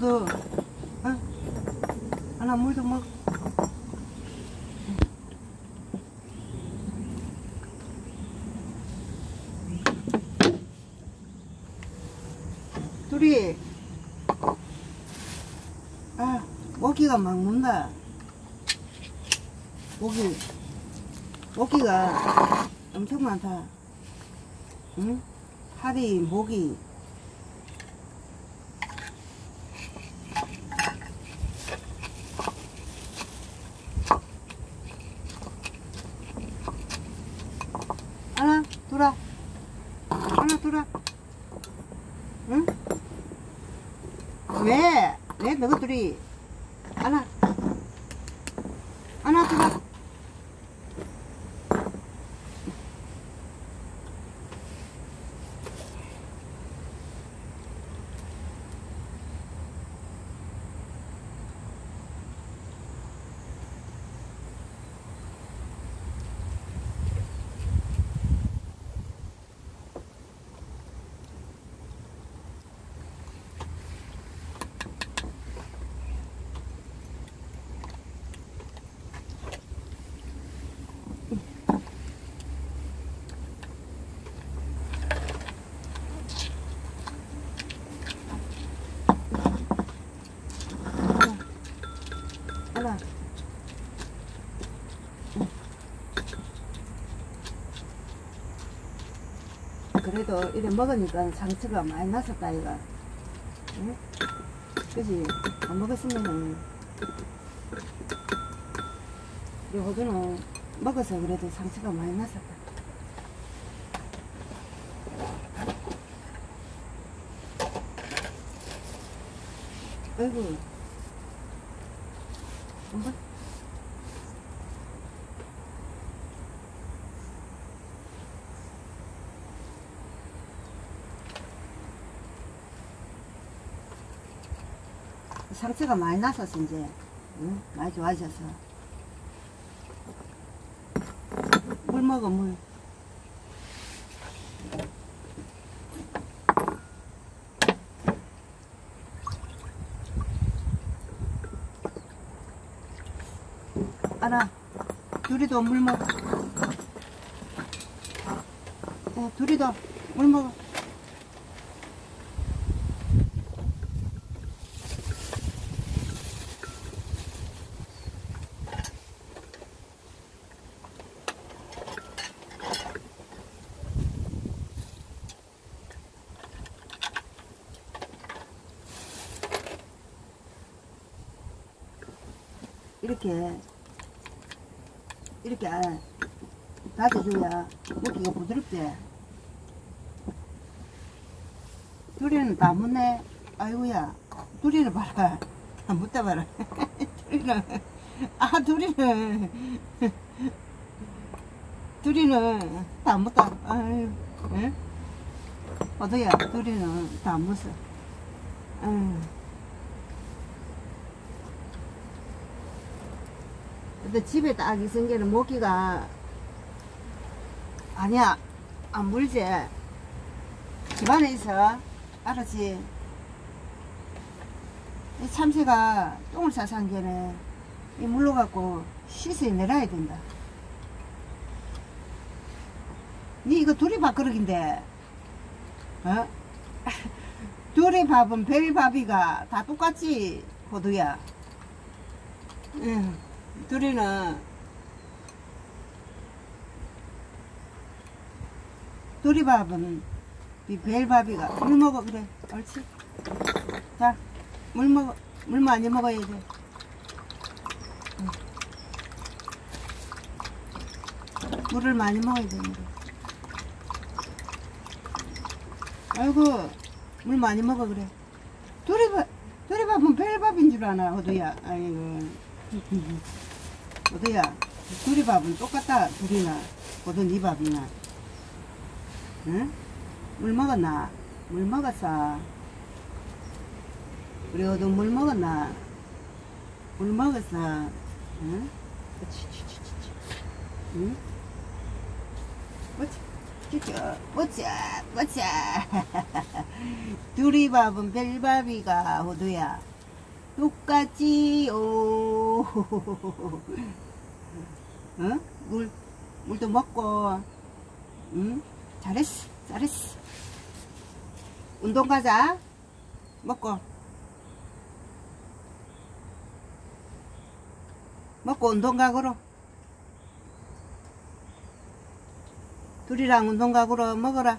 호두 어? 하나 물도 먹 둘이 아 모기가 막 문다 모기 모기가 엄청 많다 응? 파리 모기 Hmm? Where? Where? Number three. Anak. 그래도 이래 먹으니까 상처가 많이 났었다 이가 응? 그지? 안 먹었으면은. 호두는 먹어서 그래도 상처가 많이 났었다. 아이고. 엄마 상처가 많이 났었어 이제 응? 많이 좋아져서. 물 먹어 물. 알아. 둘이도 물 먹어. 어, 둘이도 물 먹어 이렇게 이렇게 아, 다져줘야 먹기가 부드럽대. 둘이는 다 묻네. 아이고야. 둘이는 봐라. 다 묻다 봐라. 둘이는 아 둘이는 둘이는 다 묻다. 아유 응? 어디야? 둘이는 다 묻어. 아유 근데 집에 딱 있은 게는 모기가 아니야. 안 물지. 집안에 있어. 알았지? 이 참새가 똥을 싸서 한 게네 이 물로 갖고 씻어 내려야 된다. 니 이거 둘이 밥그릇인데 어? 둘이 밥은 별밥이가 다 똑같지 호두야. 응. 둘이는 둘이 밥은 이 벨밥이가 물 먹어 그래. 옳지? 자물 먹어 물 많이 먹어야 돼. 응. 물을 많이 먹어야 돼 물을. 아이고 물 많이 먹어 그래. 둘이 밥 둘이 밥은 벨밥인 줄 아나 호두야. 아이고 어디야? 둘이 밥은 똑같다. 둘이나. 보던 네 밥이나. 응? 물 먹었나? 물 먹었어. 우리 어도 물 먹었나? 물 먹었어. 응? 치치치치치. 응? 뭐지? 찌찌, 뭐자, 뭐자. 둘이 밥은 별밥이가, 호두야. 똑같지요. 어? 물, 물도 먹고, 응? 잘했어, 잘했어. 운동 가자. 먹고. 먹고 운동 가고로. 둘이랑 운동 가고로 먹어라.